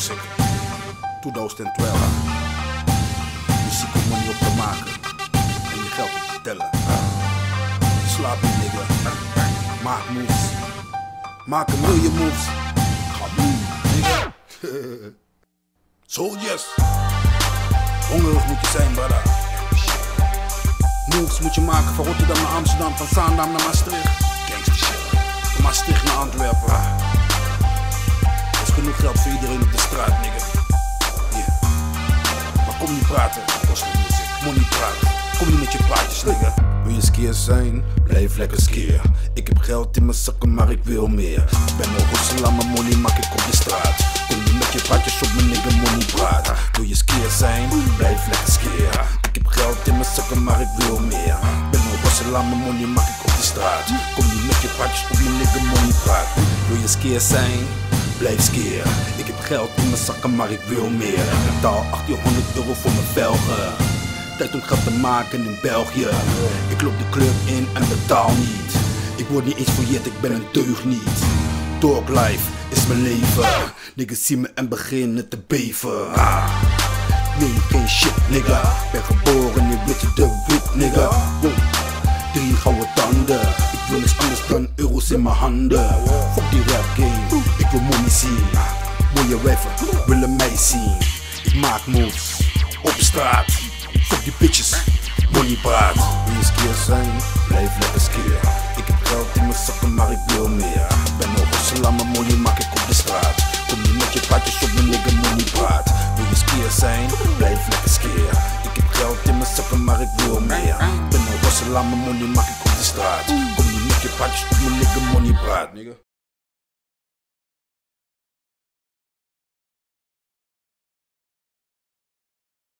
2012. Muziek om money op te maken. En je geld op te tellen. Slaap niet, nigga. Maak moves. Maak een miljoen moves. Kaboom, nigga. Soldiers. Hongerig moet je zijn, brada. Moves moet je maken van Rotterdam naar Amsterdam, van Zaandam naar Maastricht. Gangsta shit. Van Maastricht naar Antwerpen. Er is genoeg geld voor iedereen de Maar kom niet praten, gospel music. Moet niet praten. Kom niet met je praatjes, nigga. Wil je skier zijn? Blijf lekker skier. Ik heb geld in mijn zakken, maar ik wil meer. Ik ben een hossel aan mijn money, maak ik op de straat. Kom niet met je praatjes op mijn nigga, moet niet praten. Wil je skier zijn? Blijf lekker skier. Ik heb geld in mijn zakken, maar ik wil meer. Ik ben een hossel aan mijn money, maak ik op de straat. Kom niet met je praatjes op mijn nigga, moet niet praten. Wil je skier zijn? Blijf. Ik heb geld in mijn zakken, maar ik wil meer. Ik betaal 1800 euro voor mijn velgen. Tijd om geld te maken in België. Ik loop de club in en betaal niet. Ik word niet eens ik ben een deugniet. Dog life is mijn leven. Niggas zien me en beginnen te beven. Ah. Nee, geen shit, nigga. Ben geboren in witte de wit, nigga. Drie gouden tanden. Ik wil niks anders dan euro's in mijn handen. Mooie wijven willen mij zien. Ik maak moves op straat. Fuck die bitches, money praat. Wil je skier zijn? Blijf lekker skier. Ik heb geld in mijn zakken, maar ik wil meer. Ben hossel aan mijn money, maak ik op de straat. Kom niet met je praatjes op mijn nigga, money praat. Wil je skier zijn? Blijf lekker skier. Ik heb geld in mijn zakken, maar ik wil meer. Ben hossel aan mijn money, maak ik op de straat. Kom niet met je praatjes op mijn nigga, money praat.